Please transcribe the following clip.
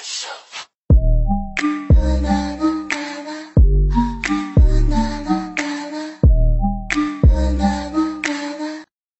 myself.